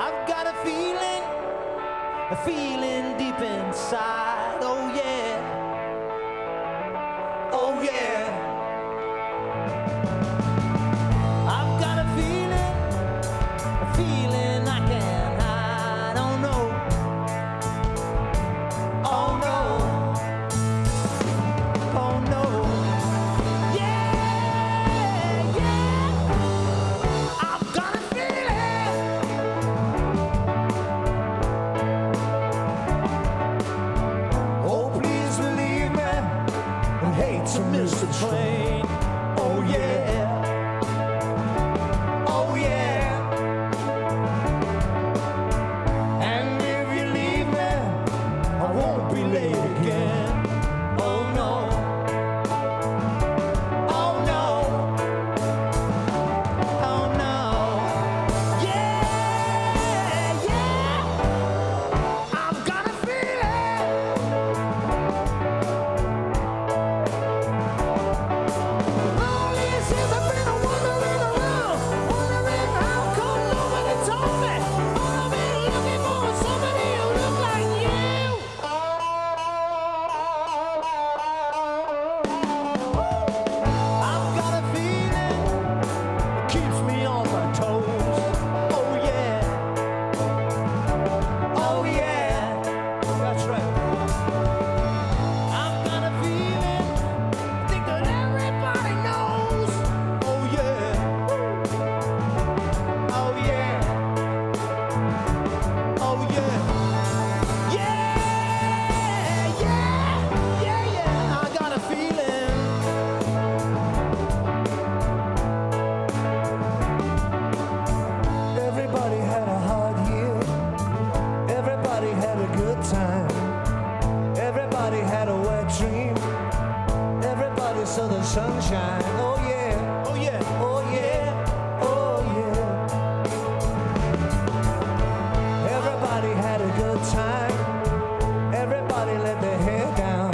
I've got a feeling, a feeling deep inside. just the train. Oh yeah. Oh yeah. And if you leave me, I won't be late. sunshine. Oh yeah. Oh yeah. Oh yeah. Oh yeah. Everybody had a good time. Everybody let their hair down.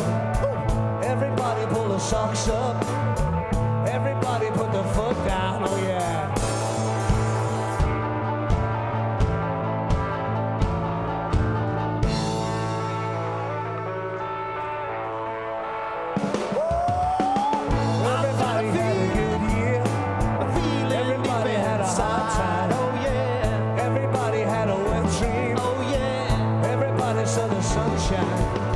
Everybody pulled their socks up. sunshine.